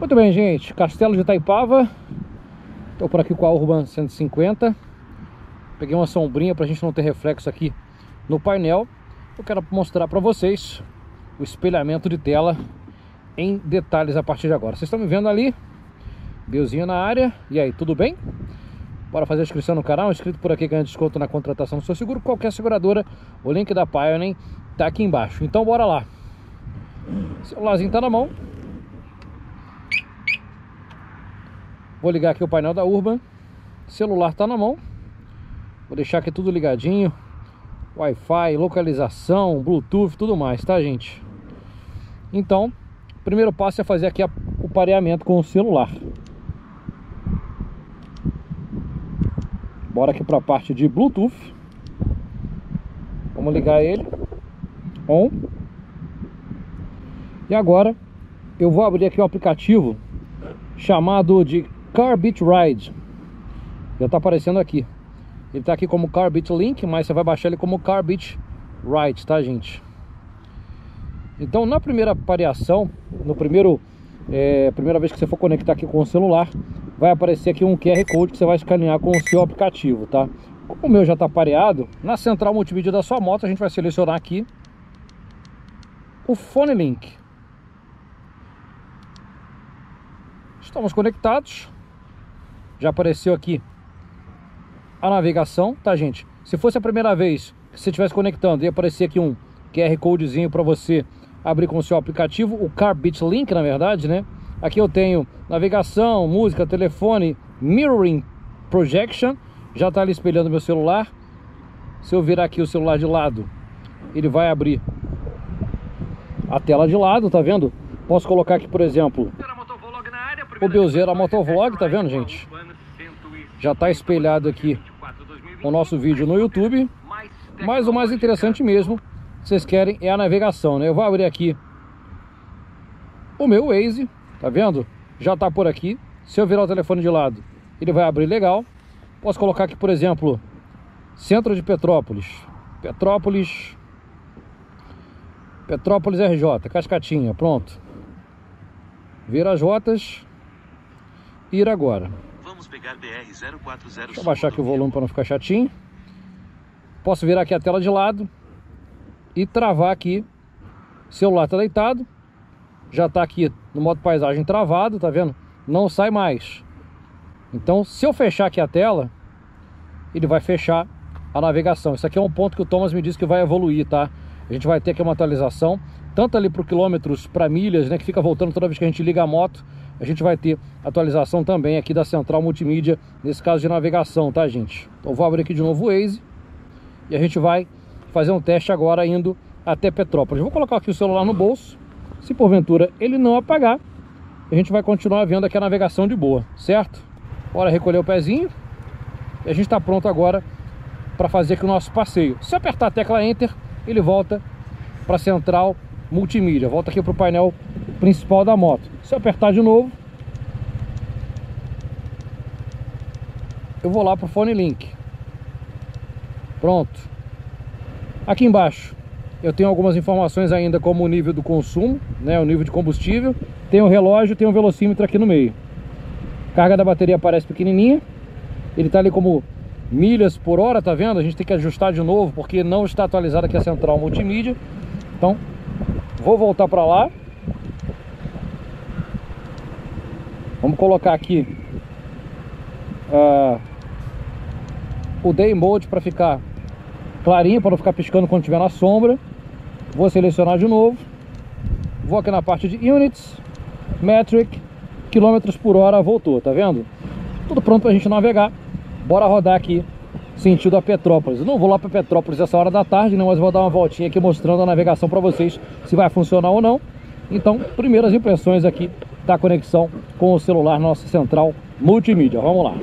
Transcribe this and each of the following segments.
Muito bem, gente. Castelo de Itaipava. Estou por aqui com a Urban 150. Peguei uma sombrinha para a gente não ter reflexo aqui no painel. Eu quero mostrar para vocês o espelhamento de tela em detalhes a partir de agora. Vocês estão me vendo ali? Biozinho na área. E aí, tudo bem? Bora fazer a inscrição no canal. Inscrito por aqui ganha desconto na contratação do seu seguro. Qualquer seguradora, o link da Pioneer tá aqui embaixo. Então bora lá. O celularzinho tá na mão. Vou ligar aqui o painel da Urban. celular tá na mão. Vou deixar aqui tudo ligadinho. Wi-Fi, localização, Bluetooth, tudo mais, tá, gente? Então, o primeiro passo é fazer aqui a, o pareamento com o celular. Bora aqui para a parte de Bluetooth. Vamos ligar ele. On. E agora eu vou abrir aqui o aplicativo chamado de Carbit Ride. Já está aparecendo aqui. Ele está aqui como Carbit Link, mas você vai baixar ele como Carbit Ride, tá, gente? Então, na primeira pareação, no primeiro é, primeira vez que você for conectar aqui com o celular, vai aparecer aqui um QR Code que você vai escanear com o seu aplicativo, tá? Como o meu já está pareado, na central multimídia da sua moto, a gente vai selecionar aqui o Phone Link. Estamos conectados. Já apareceu aqui a navegação, tá gente? Se fosse a primeira vez que você estivesse conectando, ia aparecer aqui um QR Codezinho para você abrir com o seu aplicativo, o Carbit Link, na verdade, né? Aqui eu tenho navegação, música, telefone, mirroring projection, já está ali espelhando meu celular. Se eu virar aqui o celular de lado, ele vai abrir a tela de lado, tá vendo? Posso colocar aqui, por exemplo, o Biozeira Motovlog, tá vendo, gente? Já está espelhado aqui o nosso vídeo no YouTube. Mas o mais interessante mesmo, vocês querem, é a navegação, né? Eu vou abrir aqui o meu Waze, tá vendo? Já está por aqui. Se eu virar o telefone de lado, ele vai abrir legal. Posso colocar aqui, por exemplo, centro de Petrópolis. Petrópolis... Petrópolis RJ, Cascatinha, pronto. Vira as rotas ir agora. Pegar BR 040 Deixa eu baixar aqui o volume para não ficar chatinho. Posso virar aqui a tela de lado e travar aqui. O celular está deitado. Já está aqui no modo paisagem travado, tá vendo? Não sai mais. Então, se eu fechar aqui a tela, ele vai fechar a navegação. Isso aqui é um ponto que o Thomas me disse que vai evoluir, tá? A gente vai ter aqui uma atualização, tanto ali para quilômetros, para milhas, né? Que fica voltando toda vez que a gente liga a moto a gente vai ter atualização também aqui da central multimídia, nesse caso de navegação, tá gente? Então vou abrir aqui de novo o Waze e a gente vai fazer um teste agora indo até Petrópolis. Vou colocar aqui o celular no bolso, se porventura ele não apagar, a gente vai continuar vendo aqui a navegação de boa, certo? Bora recolher o pezinho e a gente está pronto agora para fazer aqui o nosso passeio. Se apertar a tecla Enter, ele volta para a central multimídia, volta aqui para o painel principal da moto. Se eu apertar de novo, eu vou lá para o Phone Link. Pronto. Aqui embaixo eu tenho algumas informações ainda como o nível do consumo, né, o nível de combustível. Tem o relógio, tem o velocímetro aqui no meio. Carga da bateria aparece pequenininha. Ele está ali como milhas por hora, tá vendo? A gente tem que ajustar de novo porque não está atualizada aqui a central multimídia. Então, vou voltar para lá. Vamos colocar aqui uh, o Day Mode para ficar clarinho, para não ficar piscando quando estiver na sombra. Vou selecionar de novo. Vou aqui na parte de Units, Metric, quilômetros por hora, voltou, tá vendo? Tudo pronto para a gente navegar. Bora rodar aqui sentido a Petrópolis. Não vou lá para Petrópolis essa hora da tarde, não, mas vou dar uma voltinha aqui mostrando a navegação para vocês, se vai funcionar ou não. Então, primeiras impressões aqui da conexão com o celular nossa central multimídia. Vamos lá.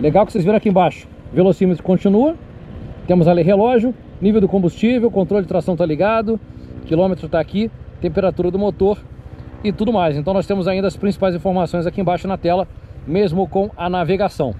Legal que vocês viram aqui embaixo. Velocímetro continua. Temos ali relógio, nível do combustível, controle de tração está ligado, quilômetro está aqui, temperatura do motor e tudo mais. Então nós temos ainda as principais informações aqui embaixo na tela mesmo com a navegação.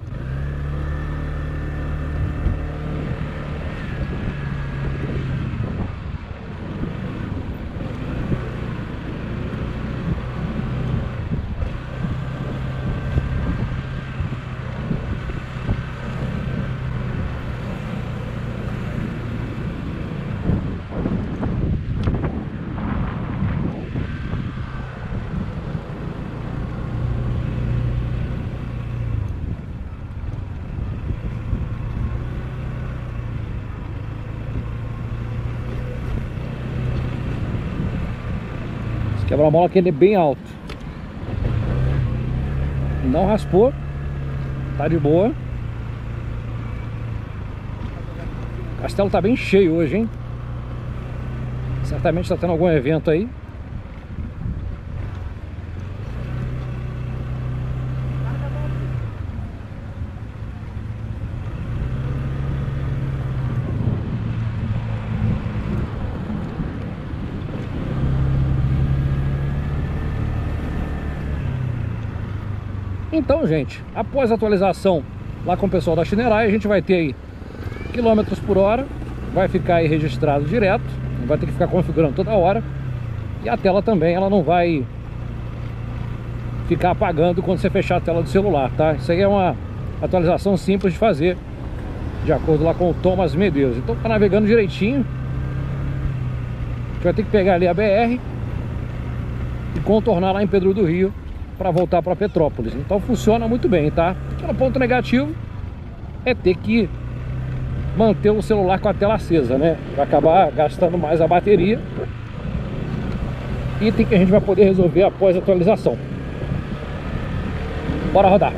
Quebra-mola que ele é bem alto. Não raspou. Tá de boa. O castelo tá bem cheio hoje, hein? Certamente está tendo algum evento aí. Então, gente, após a atualização lá com o pessoal da Chinerai, a gente vai ter aí quilômetros por hora, vai ficar aí registrado direto, não vai ter que ficar configurando toda hora. E a tela também, ela não vai ficar apagando quando você fechar a tela do celular, tá? Isso aí é uma atualização simples de fazer, de acordo lá com o Thomas Medeiros. Então tá navegando direitinho. A gente vai ter que pegar ali a BR e contornar lá em Pedro do Rio para voltar para Petrópolis. Então funciona muito bem, tá? O ponto negativo é ter que manter o celular com a tela acesa, né? Vai acabar gastando mais a bateria. Item que a gente vai poder resolver após a atualização. Bora rodar.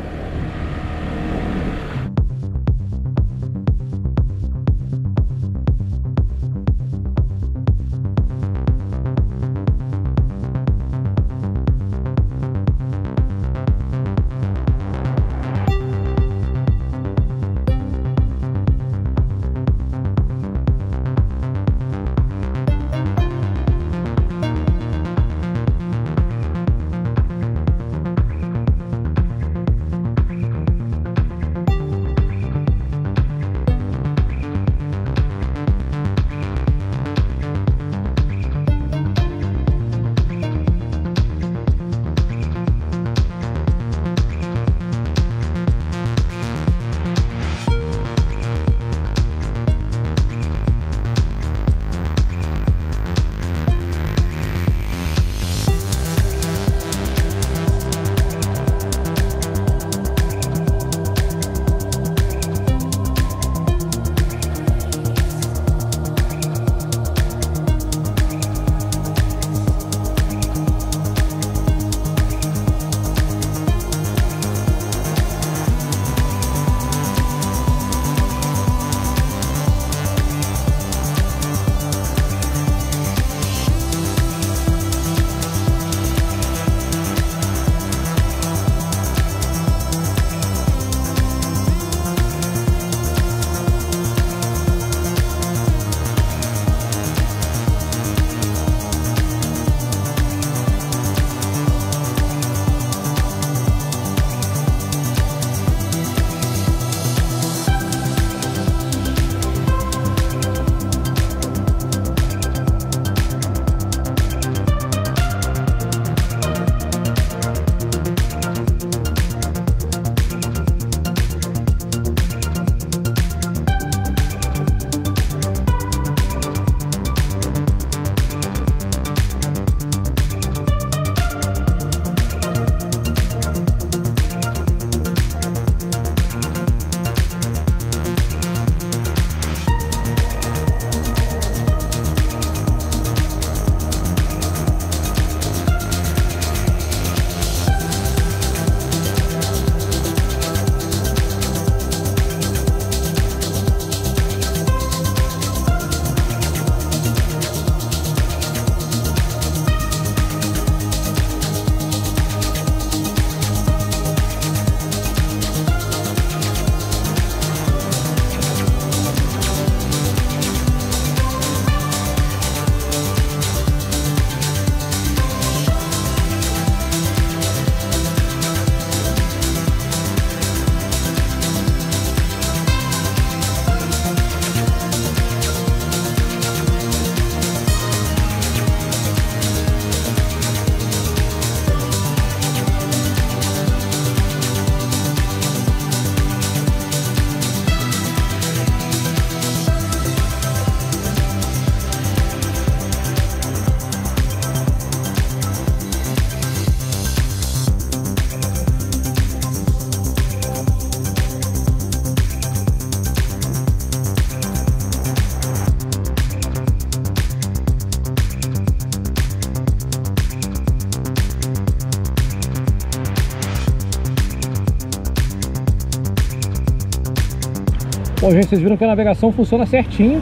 Bom, gente, vocês viram que a navegação funciona certinho.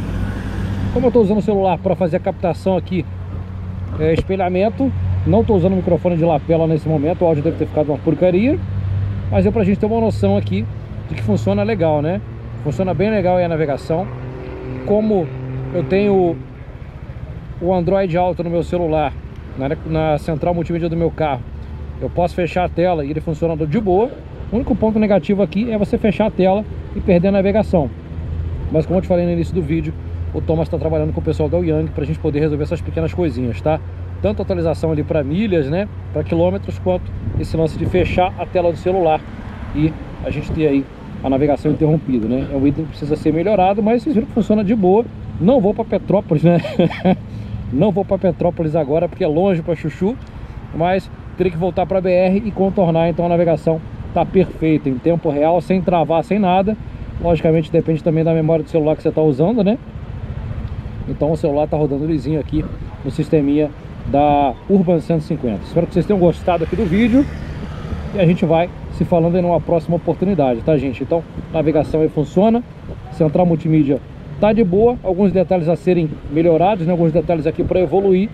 Como eu estou usando o celular para fazer a captação aqui, é, espelhamento, não estou usando o microfone de lapela nesse momento, o áudio deve ter ficado uma porcaria. Mas é para a gente ter uma noção aqui de que funciona legal, né? Funciona bem legal a navegação. Como eu tenho o Android Auto no meu celular, na, na central multimídia do meu carro, eu posso fechar a tela e ele funciona de boa. O único ponto negativo aqui é você fechar a tela e perder a navegação. Mas como eu te falei no início do vídeo, o Thomas está trabalhando com o pessoal da Yang para a gente poder resolver essas pequenas coisinhas, tá? Tanto atualização ali para milhas, né? Para quilômetros, quanto esse lance de fechar a tela do celular e a gente ter aí a navegação interrompida, né? É um item que precisa ser melhorado, mas vocês viram que funciona de boa. Não vou para Petrópolis, né? Não vou para Petrópolis agora porque é longe para Chuchu, mas teria que voltar para BR e contornar, então a navegação tá perfeita em tempo real, sem travar, sem nada. Logicamente depende também da memória do celular que você está usando, né? Então o celular está rodando lisinho aqui no sisteminha da Urban 150. Espero que vocês tenham gostado aqui do vídeo e a gente vai se falando em uma próxima oportunidade, tá gente? Então, navegação aí funciona, central multimídia tá de boa, alguns detalhes a serem melhorados, né? alguns detalhes aqui para evoluir,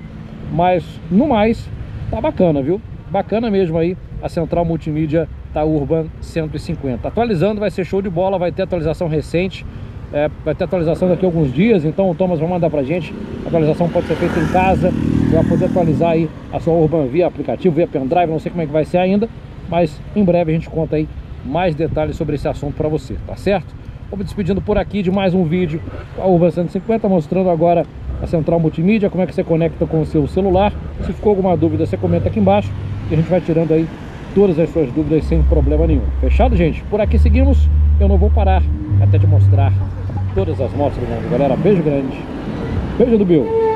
mas no mais, tá bacana, viu? Bacana mesmo aí a central multimídia da Urban 150. Atualizando vai ser show de bola, vai ter atualização recente, é, vai ter atualização daqui a alguns dias, então o Thomas vai mandar pra gente. A atualização pode ser feita em casa, vai poder atualizar aí a sua Urban via aplicativo, via pendrive, não sei como é que vai ser ainda, mas em breve a gente conta aí mais detalhes sobre esse assunto para você, tá certo? Vou me despedindo por aqui de mais um vídeo com a Urban 150, mostrando agora a central multimídia, como é que você conecta com o seu celular. Se ficou alguma dúvida, você comenta aqui embaixo e a gente vai tirando aí todas as suas dúvidas sem problema nenhum. Fechado, gente? Por aqui seguimos, eu não vou parar até te mostrar todas as motos do mundo. Galera, beijo grande, beijo do Bill.